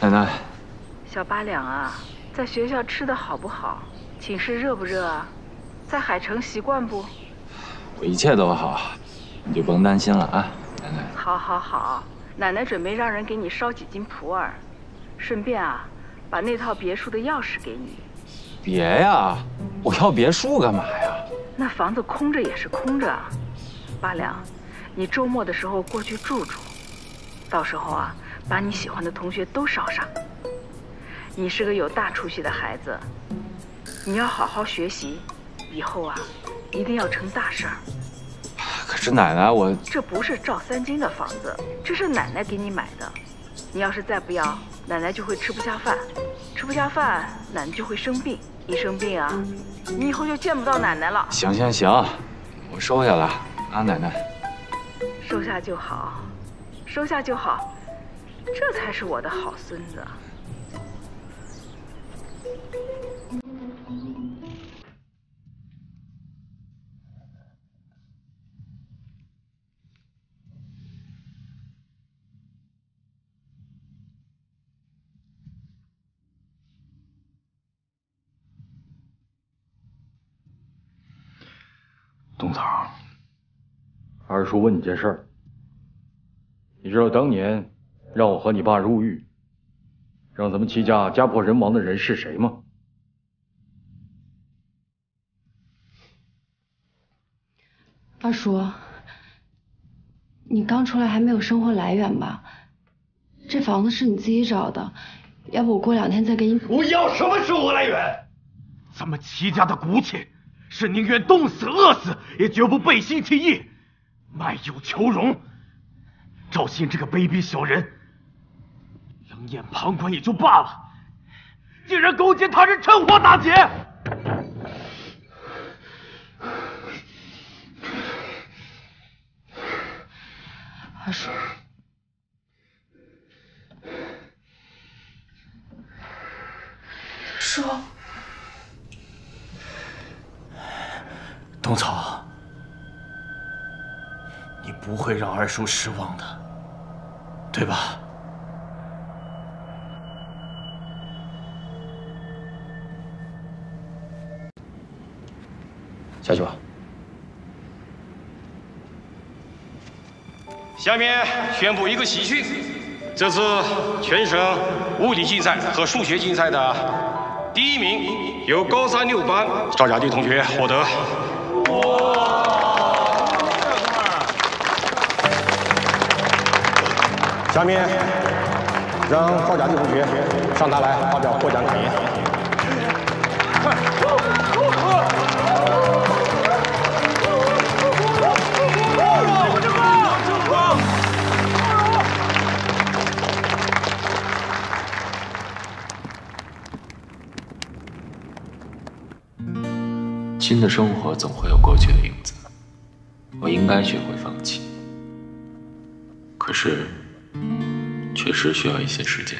奶奶，小八两啊，在学校吃的好不好？寝室热不热啊？在海城习惯不？我一切都好，你就甭担心了啊，奶奶。好，好，好，奶奶准备让人给你捎几斤普洱，顺便啊，把那套别墅的钥匙给你。别呀，我要别墅干嘛呀？那房子空着也是空着啊。八两，你周末的时候过去住住，到时候啊，把你喜欢的同学都捎上。你是个有大出息的孩子，你要好好学习，以后啊，一定要成大事儿。可是奶奶，我这不是赵三金的房子，这是奶奶给你买的。你要是再不要，奶奶就会吃不下饭，吃不下饭，奶奶就会生病。一生病啊，你以后就见不到奶奶了。行行行，我收下了啊，奶奶。收下就好，收下就好，这才是我的好孙子。冬草，二叔问你件事儿。你知道当年让我和你爸入狱，让咱们齐家家破人亡的人是谁吗？二叔，你刚出来还没有生活来源吧？这房子是你自己找的，要不我过两天再给你。我要什么生活来源？咱们齐家的骨气。是宁愿冻死、饿死，也绝不背信弃义、卖友求荣。赵鑫这个卑鄙小人，冷眼旁观也就罢了，竟然勾结他人，趁火打劫。二叔，叔，冬草，你不会让二叔失望的，对吧？下去吧。下面宣布一个喜讯：这次全省物理竞赛和数学竞赛的第一名由高三六班赵家迪同学获得。下面让赵佳迪同学上台来发表获奖感言。新的生活总会有过去的影子，我应该学会放弃。可是。确实需要一些时间。